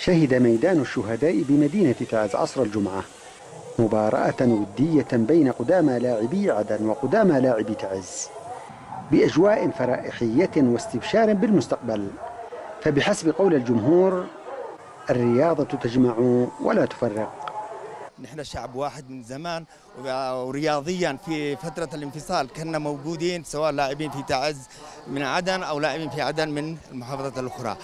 شهد ميدان الشهداء بمدينة تعز عصر الجمعة مباراة ودية بين قدامى لاعبي عدن وقدامى لاعبي تعز بأجواء فرائحية واستبشار بالمستقبل. فبحسب قول الجمهور الرياضة تجمع ولا تفرق. نحن شعب واحد من زمان ورياضيا في فترة الانفصال كنا موجودين سواء لاعبين في تعز من عدن أو لاعبين في عدن من المحافظات الأخرى.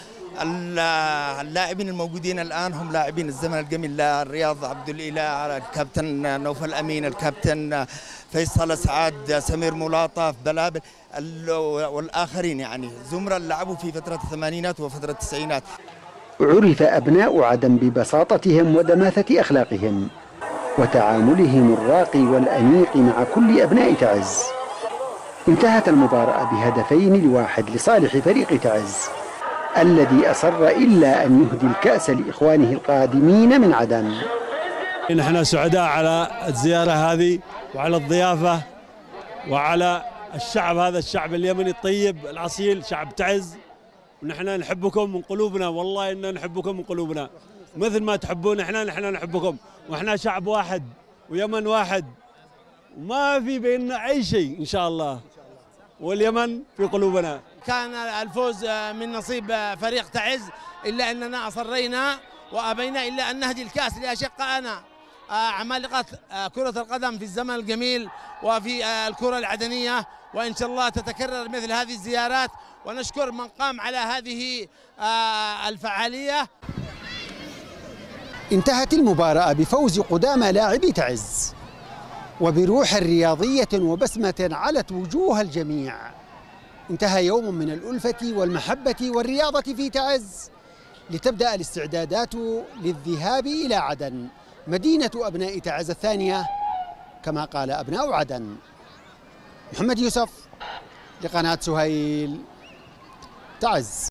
اللاعبين الموجودين الآن هم لاعبين الزمن الجميل الرياض عبد الإله الكابتن نوفل أمين الكابتن فيصل سعاد سمير ملاطف بلابل والآخرين يعني. زمرة لعبوا في فترة الثمانينات وفترة التسعينات. عرف أبناء عدن ببساطتهم ودماثة أخلاقهم. وتعاملهم الراقي والأنيق مع كل أبناء تعز. انتهت المباراة بهدفين لواحد لصالح فريق تعز. الذي أصر إلا أن يهدي الكأس لإخوانه القادمين من عدن. نحن سعداء على الزيارة هذه وعلى الضيافة وعلى الشعب هذا الشعب اليمني الطيب الأصيل شعب تعز. ونحن نحبكم من قلوبنا والله إننا نحبكم من قلوبنا. مثل ما تحبون إحنا نحن نحبكم. وإحنا شعب واحد ويمن واحد. وما في بيننا أي شيء إن شاء الله. واليمن في قلوبنا. كان الفوز من نصيب فريق تعز إلا أننا أصرينا وأبينا إلا أن نهدي الكأس لأشقائنا. عمالقه كرة القدم في الزمن الجميل وفي الكرة العدنية وإن شاء الله تتكرر مثل هذه الزيارات. ونشكر من قام على هذه الفعالية. انتهت المباراة بفوز قدامى لاعبي تعز وبروح رياضية وبسمة علت وجوه الجميع. انتهى يوم من الألفة والمحبة والرياضة في تعز لتبدأ الاستعدادات للذهاب إلى عدن مدينة أبناء تعز الثانية كما قال أبناء عدن. محمد يوسف لقناة سهيل تعز.